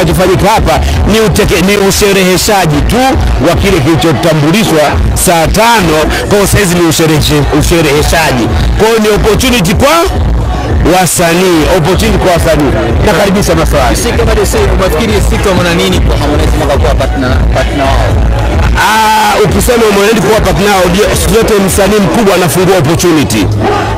kinachofanyika hapa ni, uteke, ni ushereheshaji tu wa kile kilichotambulishwa saa tano. Kwa hiyo saizi ni usherehe- ushereheshaji, kwa hiyo ni opportunity kwa wasanii, opportunity kwa wasanii. Nakaribisha maswali. Sisi kama DC, Sito wana nini kwa Harmonize mwaka kwa partner partner wao? Ah, ukisema umeenda kuwa partner ndio siku zote msanii mkubwa anafungua opportunity.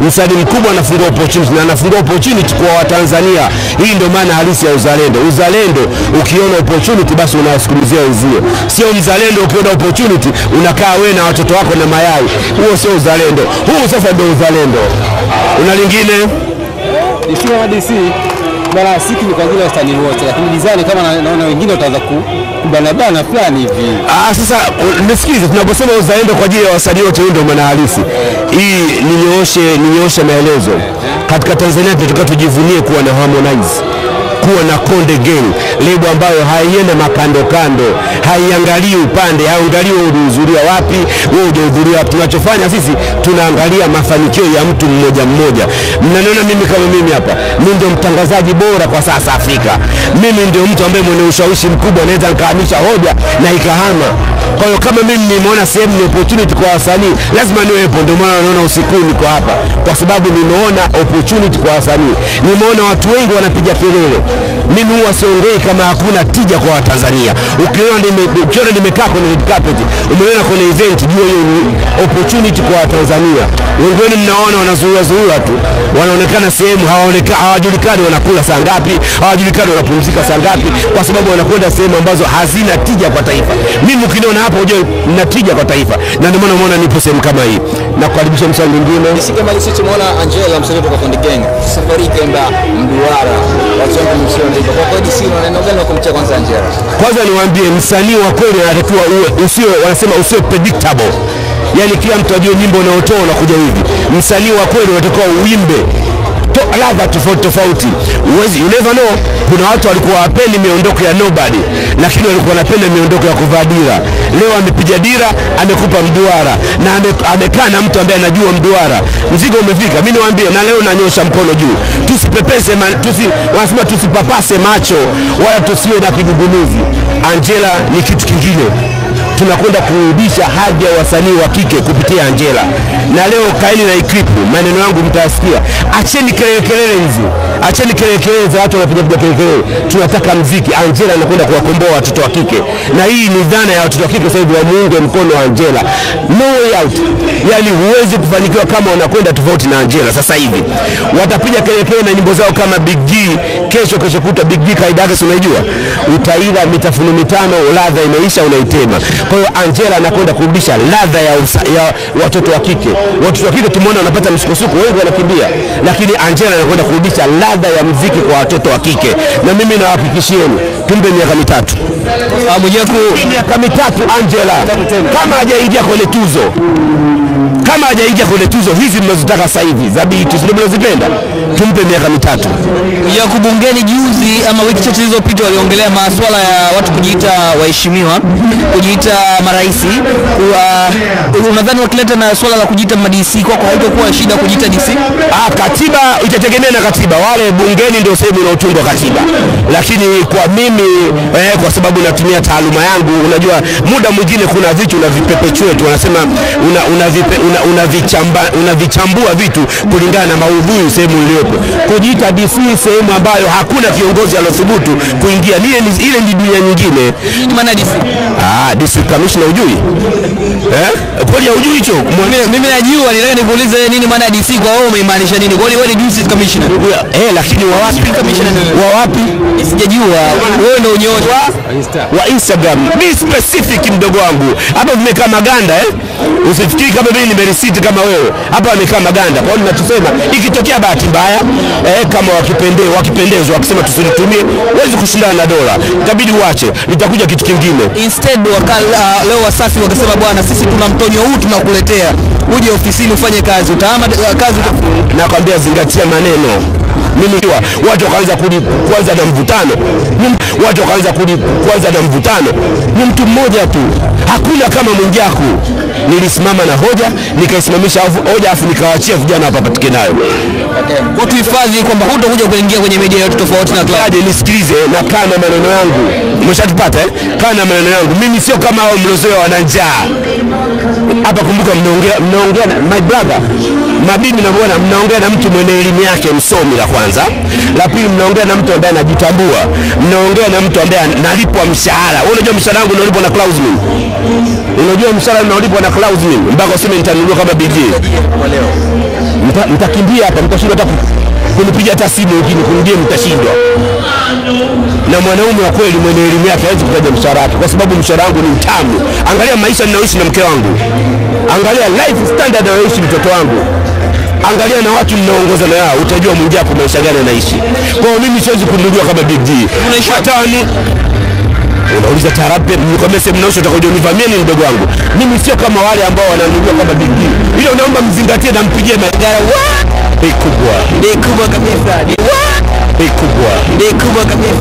Msanii mkubwa anafungua opportunity na anafungua opportunity kwa Watanzania. Hii ndio maana halisi ya uzalendo. Uzalendo ukiona opportunity basi unawasukumizia uzio. Sio mzalendo ukiona opportunity unakaa wewe na watoto wako na mayai. Huo sio uzalendo. Huu sasa ndio uzalendo. Una lingine? DC DC bana siki ni kwa ajili ya wasanii wote, lakini design kama naona wengine wataanza ku- kubanabana fulani hivi. Ah, sasa nisikize, tunaposema uzalendo kwa ajili ya wasanii wote, ndio maana halisi. Hii ninyooshe ninyooshe maelezo. Katika Tanzania tunataka tujivunie kuwa na Harmonize kuwa na Konde Gang, lebo ambayo haiende makando kando, haiangalii upande, haiangalii wewe ulihudhuria wapi, wewe hujahudhuria wapi. Tunachofanya sisi tunaangalia mafanikio ya mtu mmoja mmoja. Mnaniona mimi kama mimi hapa, mimi ndio mtangazaji bora kwa sasa Afrika. Mimi ndio mtu ambaye mwenye ushawishi mkubwa, naweza nikahamisha hoja na ikahama. Kwa hiyo kama mimi nimeona sehemu ni opportunity kwa wasanii, lazima niwepo. Ndio maana naona usiku niko hapa, kwa sababu nimeona opportunity kwa wasanii. Nimeona watu wengi wanapiga kelele, mimi huwa siongei kama hakuna tija kwa Watanzania. Ukiona nime, nimekaa kwenye red carpet, umeona kwenye event, jua hiyo ni opportunity kwa Watanzania. Wengi wenu mnaona wanazuia zuia tu, wanaonekana sehemu hawajulikani wanakula saa ngapi, hawajulikani wanapumzika saa ngapi, kwa sababu wanakwenda sehemu ambazo hazina tija kwa taifa. Mimi ukiniona hapa ujue hujue natija kwa taifa, na ndio maana umeona nipo sehemu kama hii. Nakukaribisha msanii mwingine. DC kama sisi tumeona Angela msanii kutoka kundi Gang safari ikaenda Mduara, watu wengi msione. Kwa kweli si na neno gani kumtia kwanza Angela? Kwanza niwaambie msanii wa kweli anatakiwa uwe usio, wanasema usio predictable, yaani kila mtu ajue nyimbo unaotoa unakuja hivi. Msanii wa kweli unatakiwa uimbe ladha tofauti tofauti. Uwezi, you never know. Kuna watu walikuwa wapendi miondoko ya nobody, lakini walikuwa wanapenda miondoko ya kuvaa dira. Leo amepiga dira, amekupa mduara na amekaa na mtu ambaye anajua mduara. Mzigo umefika. Mimi niwaambie, na leo nanyosha mkono juu, tusipepese tusi, wanasema tusipapase macho wala tusiwe na kigugumizi. Angela ni kitu kingine tunakwenda kurudisha hadhi ya wasanii wa kike kupitia Angela. Na leo kaeni na ikripu, maneno yangu mtayasikia. Acheni kelele kelele hizi, acheni kelele kelele za watu wanapiga piga kelele kelele. Tunataka mziki. Angela anakwenda kuwakomboa watoto wa kike, na hii ni dhana ya watoto wa kike sasa hivi wamuunge mkono wa Angela. No way out, yani huwezi kufanikiwa kama wanakwenda tofauti na Angela. Sasa hivi watapiga kelele kelele na nyimbo zao kama Big G, kesho kesho kutwa Big G kaida yake si unaijua, utaila mitafuno mitano, ladha imeisha, unaitema. Kwa hiyo Angela anakwenda kurudisha ladha ya, ya watoto wa kike. Watoto wa kike tumeona wanapata msukosuko, wengi wanakimbia, lakini Angela anakwenda kurudisha ladha ya mziki kwa watoto wa kike, na mimi nawahakikishieni, tumbe miaka mitatu. Mwijaku miaka mitatu Angela, kama hajaingia kwenye tuzo kama hajaingia kwenye tuzo hizi mnazotaka sasa hivi za ndio mnazipenda? Tumpe miaka mitatu. ya bungeni juzi ama wiki chache zilizopita waliongelea masuala ya watu kujiita waheshimiwa, kujiita maraisi. Kwa- Unadhani wakileta na swala la kujiita madc kwako haitakuwa shida kujiita DC? Ah, katiba itategemea na katiba. Wale bungeni ndio sehemu inaotungwa katiba, lakini kwa mimi eh, kwa sababu natumia taaluma yangu, unajua muda mwingine kuna vitu unavipepechue tu, wanasema una, una, una, unavichamba, unavichambua una una vitu kulingana na maudhui sehemu iliyopo. Kujiita DC sehemu ambayo hakuna kiongozi alothubutu kuingia, ile ni- ile ni dunia nyingine. Maana DC? Ah, DC commissioner ujui eh? Kweli hujui hicho? Mimi najua, nitaka nikuulize nini maana DC kwa wewe umeimaanisha nini? Kwani wewe ni DC commissioner? Eh, lakini wa wapi? Commissioner. Wa wapi? Sijajua. Wewe ndio unyoosha. wa Instagram. Be specific mdogo wangu. Hapa vimekaa maganda eh? Usifikiri kama mimi nimerisiti kama wewe. Hapa wamekaa maganda. Kwa hiyo ninachosema ikitokea bahati mbaya eh, kama wakipende wakipendezwa wakisema tusilitumie, huwezi kushindana na dola. Itabidi uache. Litakuja kitu kingine. Instead wakala leo Wasafi wakasema bwana, sisi tuna mtonyo huu tunakuletea, uje ofisini ufanye kazi. Utaama uh, kazi nakwambia zingatia maneno mimi watu wakaanza kuanza na mvutano watu wakaanza kuanza na mvutano ni mtu mmoja tu hakuna kama Mwijaku nilisimama na hoja nikaisimamisha hoja afu nikawaachia vijana wapapatike nayo Kwa tuhifadhi kwamba hutakuja kuingia kwenye media yote tofauti na klabu. Hadi nisikilize na kaa na maneno yangu umeshatupata eh? kaa na maneno yangu mimi sio kama hao mlozoea wana njaa hapa kumbuka mnaongea mnaongea na my brother. Mabibi na bwana mnaongea na mtu mwenye elimu yake msomi la kwanza. La pili mnaongea na mtu ambaye anajitambua. Mnaongea na mtu ambaye analipwa mshahara. Wewe unajua mshahara wangu unalipwa na Klausmin unajua mshahara unalipwa na Klausmin mpaka useme nitanunua kama bidii, Mta- mtakimbia hapa mtashindwa hata kunipiga hata simu wengine kunijie mtashindwa na mwanaume wa kweli mwenye elimu yake hawezi kutaja mshahara wake kwa sababu mshahara wangu ni mtamu. Angalia maisha ninayoishi na mke wangu. Angalia life standard anayoishi mtoto wangu. Angalia na watu mnaongoza na yao utajua mwingiapo maisha gani anaishi. Kwa hiyo mimi siwezi kununuliwa kama big G. Hata ni unauliza tarabe mnikwambia sehemu naosha utakuja univamie ni mdogo wangu? Mimi sio kama wale ambao wananunuliwa kama big G. Ile unaomba mzingatie na mpigie magara Ni kubwa. Ni kubwa kabisa. Ni kubwa. Ni kubwa kabisa.